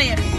Amanhã.